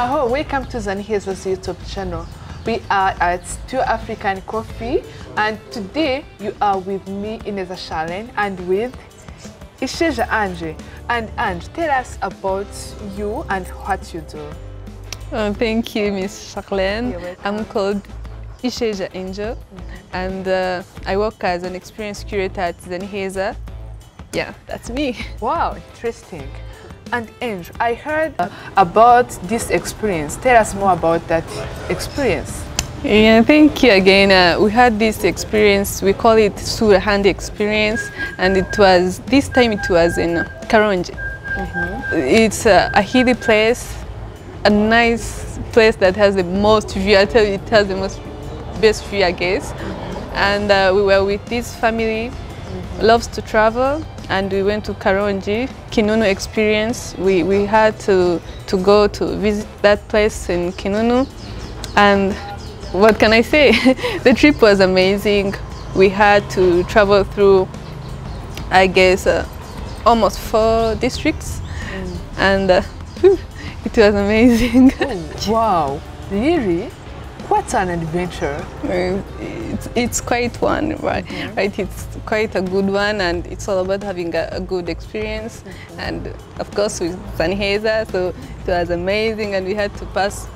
Muraho, welcome to Zaniheza's YouTube channel. We are at Stu African Coffee and today you are with me, Ineza Shalen, and with Isheja Ange. And Ange, tell us about you and what you do. Oh, thank you, Miss Charlene. I'm called Isheja Angel, and uh, I work as an experience curator at Zaniheza. Yeah, that's me. Wow, interesting. And Ange, I heard uh, about this experience. Tell us more about that experience. Yeah, thank you again. Uh, we had this experience, we call it Sura Ahandi experience, and it was, this time it was in Karongi. It's uh, a hilly place, a nice place that has the most view. I tell you, it has the most best view, I guess. And uh, we were with this family, loves to travel, and we went to Karongi, Kinunu experience. We, we had to, to go to visit that place in Kinunu. And what can I say? the trip was amazing. We had to travel through, I guess, uh, almost four districts. And uh, it was amazing. Wow, really? What an adventure. It's, it's quite one, right? Mm-hmm. Right, it's quite a good one, and it's all about having a, a good experience. Mm-hmm. And of course, with Zaniheza, so it was amazing, and we had to pass.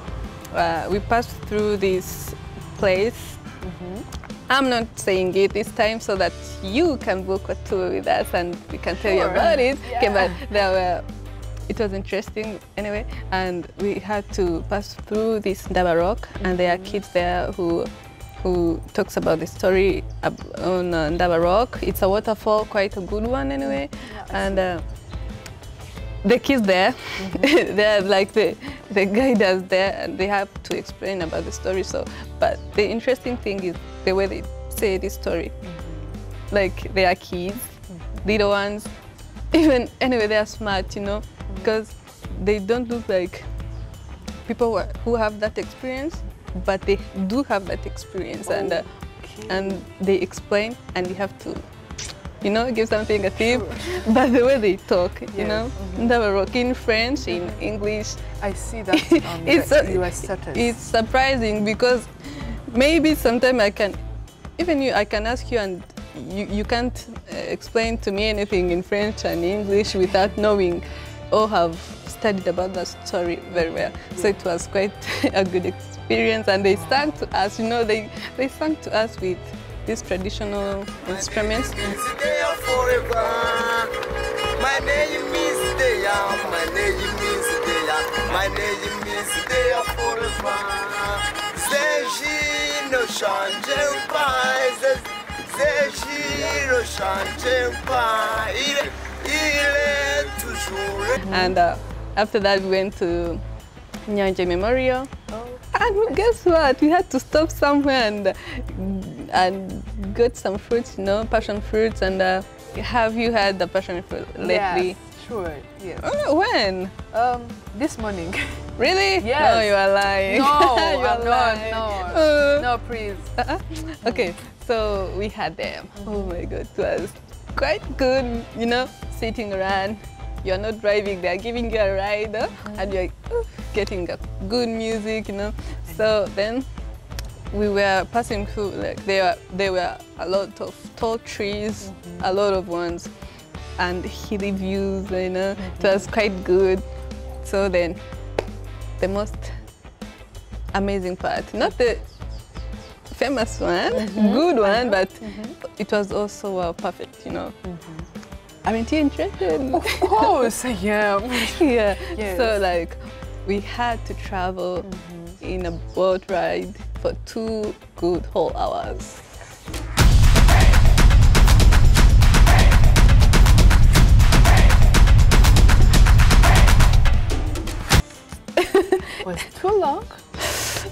Uh, we passed through this place. Mm-hmm. I'm not saying it this time so that you can book a tour with us and we can tell you about it. Okay, but there were it was interesting anyway and we had to pass through this Ndaba rock and there are kids there who who talks about the story on uh, Ndaba rock. It's a waterfall quite a good one anyway and uh, the kids there they're like the the guiders there and they have to explain about the story so but the interesting thing is the way they say this story. Like they are kids little ones even anyway they are smart you know because they don't look like people who, have that experience but they do have that experience and uh, and they explain and you have to you know give something a tip but the way they talk you Yes, know? they were in french in english. I see that on it's the a- US status. it's surprising because maybe sometimes I can, even you, I can ask you and you, you can't uh, explain to me anything in French and English without knowing or have studied about that story very well. So it was quite a good experience and they sang to us, you know, they, they sang to us with these traditional instruments. And uh, after that, we went to Nyange Memorial. And guess what? We had to stop somewhere and and get some fruits, you know, passion fruits. And uh, have you had the passion fruit lately? Yes, sure, yes. Oh, when? Um, this morning. Really? Yes. No, you are lying. No, you are I'm not, no. Uh, no, please. uh-uh. Okay, so we had them. Oh my god, it was quite good, you know, sitting around. You're not driving, they're giving you a ride, huh? and you're getting a good music, you know. So then we were passing through, like there were, there were a lot of tall trees, mm-hmm. a lot of ones, and hilly views, you know. It mm-hmm. was quite good. So then the most amazing part, not the famous one, mm-hmm. good one, but it was also uh, perfect, you know. Aren't you interested? Of course I am. yeah. Yes. So like, we had to travel mm-hmm. in a boat ride for two good whole hours. Was it too long?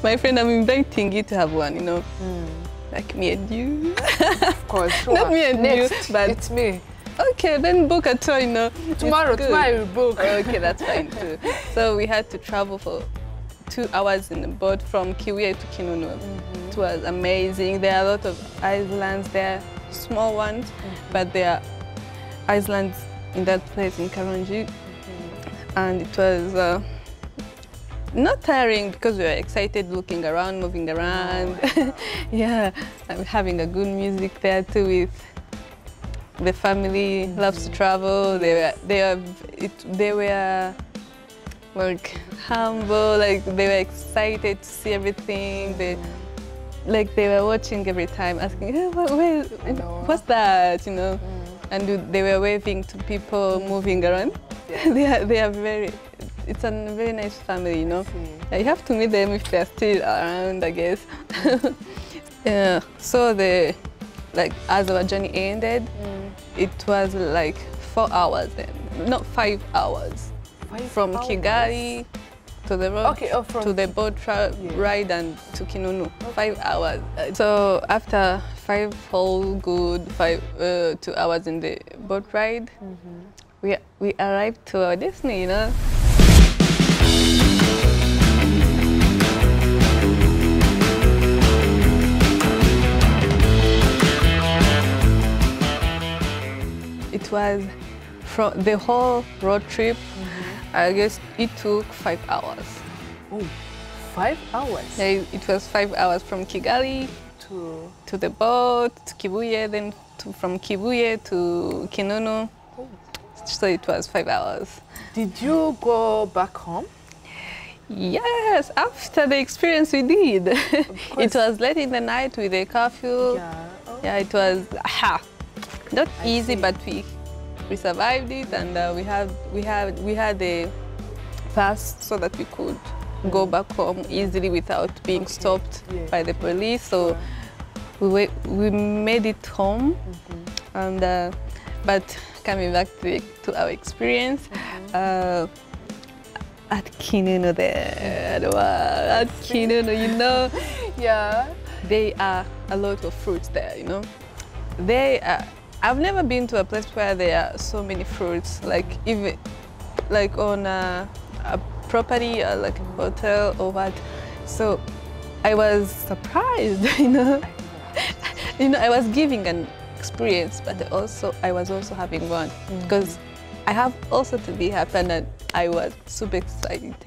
My friend, I'm inviting you to have one, you know, mm. like me and you. Of course, sure. Not me and you, Next, but- it's me. Okay, then book a tour, you know. Tomorrow, tomorrow I will book. Okay, that's fine too. So we had to travel for two hours in the boat from Kibuye to Kinunu. Mm-hmm. It was amazing. There are a lot of islands there, small ones, mm-hmm. but there are islands in that place in Karongi. Mm-hmm. And it was uh, not tiring because we were excited looking around, moving around. Oh, yeah, and having a good music there too with the family loves to travel. They were they it, they were like humble, like they were excited to see everything. They like they were watching every time, asking, hey, what, where, what's that? You know, mm. and they were waving to people moving around. they are they are very. It's a very nice family, you know. Mm. Yeah, you have to meet them if they're still around, I guess. yeah. So the like as our journey ended, it was like four hours then, not five hours Five from hours? Kigali to the road Okay, oh, to the boat tra- Yeah. ride and to Kinunu. Five hours. So after five whole good five uh, two hours in the boat ride, Mm-hmm. we we arrived to our destiny. You know. Was from the whole road trip. Mm-hmm. I guess it took five hours. Oh, five hours Yeah, it was five hours from Kigali to. to the boat to Kibuye, then to, from Kibuye to Kinunu. Oh. So it was five hours. Did you go back home? Yes, after the experience we did. it was late in the night with a curfew. Yeah. Oh. Yeah, it was ha, not I easy, see. but we we survived it, and uh, we have we had we had a pass so that we could go back home easily without being Okay. stopped Yeah. by the police. So we we made it home, Mm-hmm. and uh, but coming back to, to our experience. Mm-hmm. Uh, at Kinunu there, wow, at Kinunu, you know, Yeah. there are a lot of fruits there, you know. They are, I've never been to a place where there are so many fruits, like even like on a, a property or like a hotel or what. So I was surprised, you know. you know, I was giving an experience, but also I was also having one because mm-hmm. I have also to be happy and I was super excited,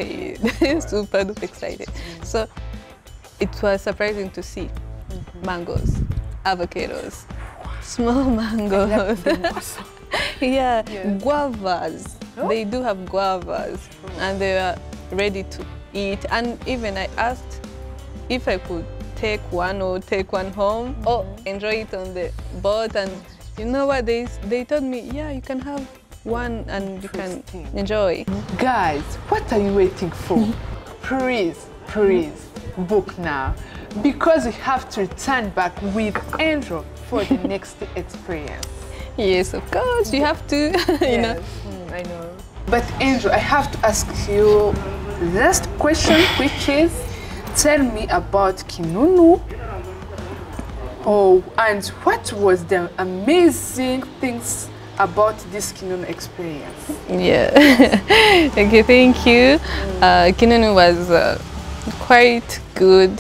super duper excited. Mm-hmm. So it was surprising to see mm-hmm. mangoes, avocados, small mangoes. Yeah, guavas. Oh. They do have guavas, oh. and they are ready to eat. And even I asked if I could take one or take one home or enjoy it on the boat. And you know what? They they told me, yeah, you can have one and you can enjoy. Guys, what are you waiting for? please, please book now because we have to return back with Andrew for the next experience. Yes, of course, you have to. you know. Yes, mm, I know. But Andrew, I have to ask you last question, which is tell me about Kinunu. Oh, and what was the amazing things about this Kinunu experience? Yeah. okay, thank you. Uh, Kinunu was uh, quite good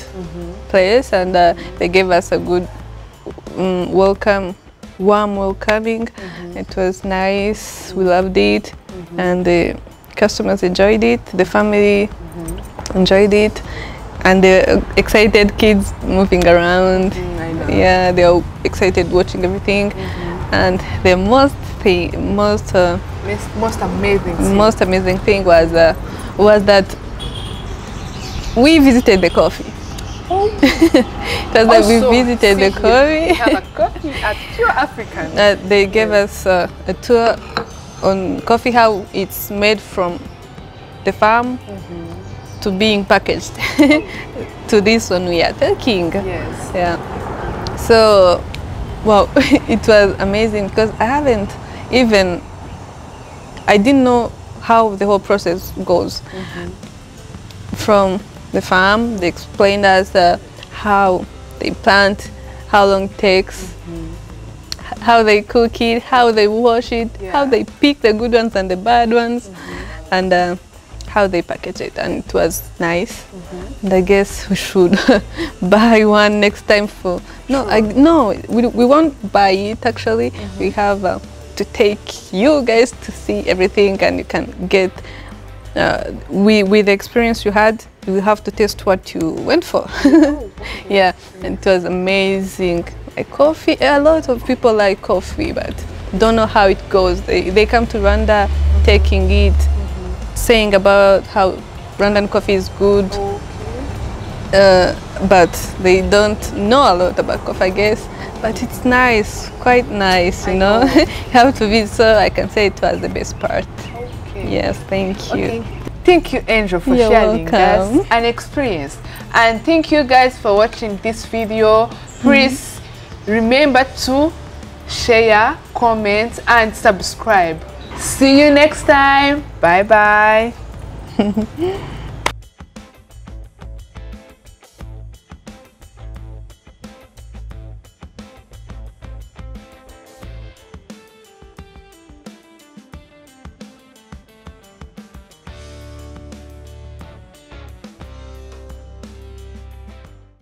place, and uh, they gave us a good um, welcome, warm welcoming. It was nice. We loved it, and the customers enjoyed it. The family enjoyed it, and the excited kids moving around. Know. Yeah, they are excited watching everything, and the most thing, most. Uh, Most, most amazing thing. most amazing thing was uh, was that we visited the coffee. Because we visited the see We coffee. have a coffee at Pure African. Uh, they gave us uh, a tour on coffee, how it's made from the farm to being packaged to this one we are taking. yes. Yeah. So, wow, it was amazing because I haven't even, I didn't know how the whole process goes. From the farm, they explained us uh, how they plant, how long it takes, h- how they cook it, how they wash it, how they pick the good ones and the bad ones, and uh, how they package it. And it was nice. And I guess we should buy one next time for. No, I, no, we, we won't buy it actually. We have uh, to take you guys to see everything, and you can get uh, we, with the experience you had, you have to taste what you went for. yeah, and it was amazing. Like coffee, a lot of people like coffee, but don't know how it goes. They, they come to Rwanda taking it, saying about how Rwandan coffee is good, uh, but they don't know a lot about coffee, I guess. But it's nice, quite nice, you I know. know. you have to visit, so I can say it was the best part. Okay. Yes, thank you. Okay. Thank you, Angel, for You're sharing welcome. us an experience. And thank you guys for watching this video. Please remember to share, comment, and subscribe. See you next time. Bye bye.